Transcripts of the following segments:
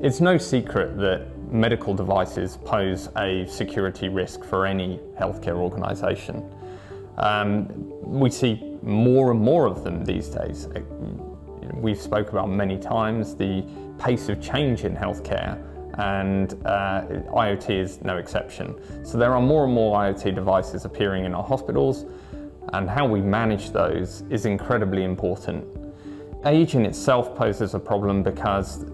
It's no secret that medical devices pose a security risk for any healthcare organisation. Um, we see more and more of them these days. We've spoke about many times the pace of change in healthcare and uh, IoT is no exception. So there are more and more IoT devices appearing in our hospitals and how we manage those is incredibly important. Age in itself poses a problem because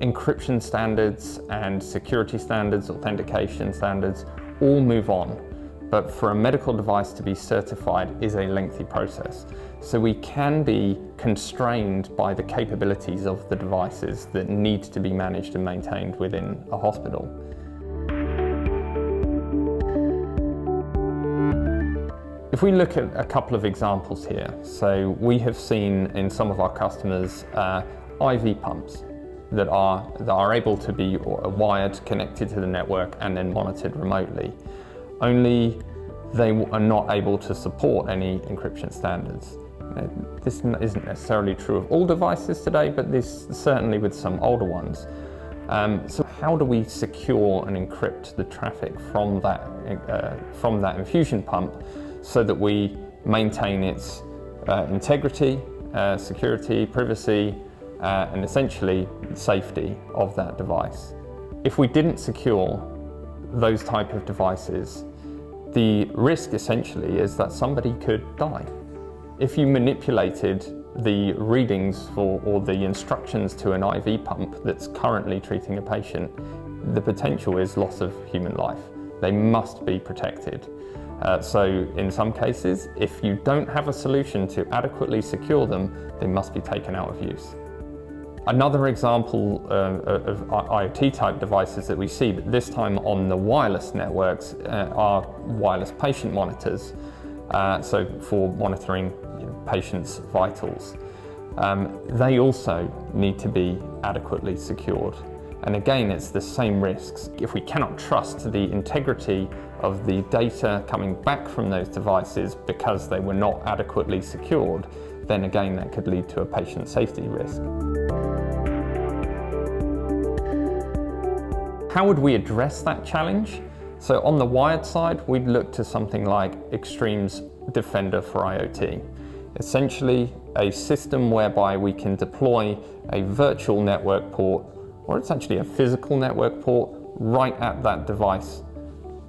encryption standards and security standards, authentication standards all move on. But for a medical device to be certified is a lengthy process. So we can be constrained by the capabilities of the devices that need to be managed and maintained within a hospital. If we look at a couple of examples here, so we have seen in some of our customers uh, IV pumps that are, that are able to be wired, connected to the network and then monitored remotely. Only they are not able to support any encryption standards. This isn't necessarily true of all devices today, but this certainly with some older ones. Um, so how do we secure and encrypt the traffic from that, uh, from that infusion pump so that we maintain its uh, integrity, uh, security, privacy, uh, and essentially safety of that device. If we didn't secure those type of devices, the risk essentially is that somebody could die. If you manipulated the readings for or the instructions to an IV pump that's currently treating a patient, the potential is loss of human life. They must be protected. Uh, so in some cases, if you don't have a solution to adequately secure them, they must be taken out of use. Another example uh, of IoT type devices that we see, but this time on the wireless networks, uh, are wireless patient monitors. Uh, so for monitoring you know, patients' vitals. Um, they also need to be adequately secured. And again, it's the same risks. If we cannot trust the integrity of the data coming back from those devices because they were not adequately secured, then again, that could lead to a patient safety risk. How would we address that challenge? So on the wired side, we'd look to something like Extreme's Defender for IoT. Essentially, a system whereby we can deploy a virtual network port, or it's actually a physical network port, right at that device,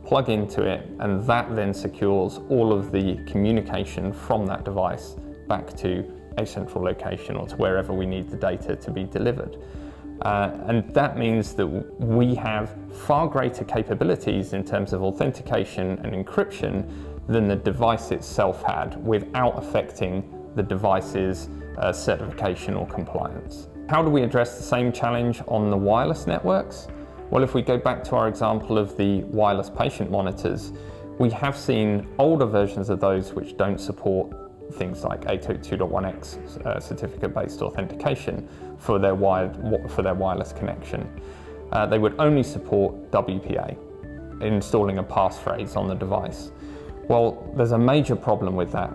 plug into it, and that then secures all of the communication from that device back to a central location or to wherever we need the data to be delivered. Uh, and that means that we have far greater capabilities in terms of authentication and encryption than the device itself had without affecting the device's uh, certification or compliance. How do we address the same challenge on the wireless networks? Well, if we go back to our example of the wireless patient monitors, we have seen older versions of those which don't support things like 802.1x uh, certificate-based authentication for their, wired, for their wireless connection. Uh, they would only support WPA, installing a passphrase on the device. Well, there's a major problem with that.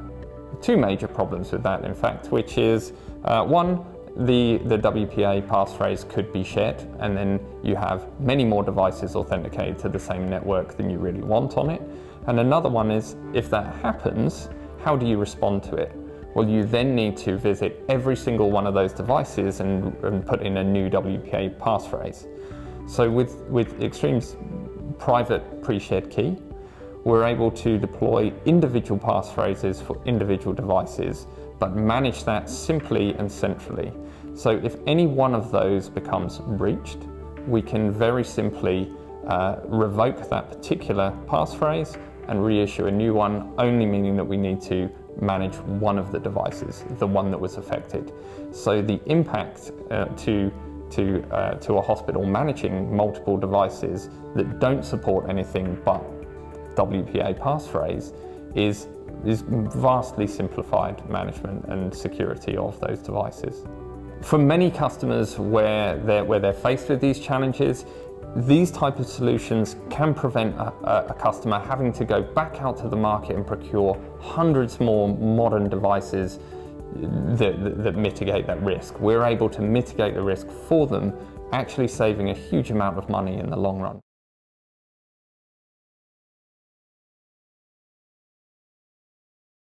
Two major problems with that, in fact, which is uh, one, the, the WPA passphrase could be shared, and then you have many more devices authenticated to the same network than you really want on it. And another one is, if that happens, how do you respond to it? Well, you then need to visit every single one of those devices and, and put in a new WPA passphrase. So with, with Extreme's private pre-shared key, we're able to deploy individual passphrases for individual devices, but manage that simply and centrally. So if any one of those becomes breached, we can very simply uh, revoke that particular passphrase and reissue a new one, only meaning that we need to manage one of the devices, the one that was affected. So the impact uh, to to, uh, to a hospital managing multiple devices that don't support anything but WPA passphrase is, is vastly simplified management and security of those devices. For many customers where they're, where they're faced with these challenges, these type of solutions can prevent a, a, customer having to go back out to the market and procure hundreds more modern devices that, that, that, mitigate that risk. We're able to mitigate the risk for them actually saving a huge amount of money in the long run.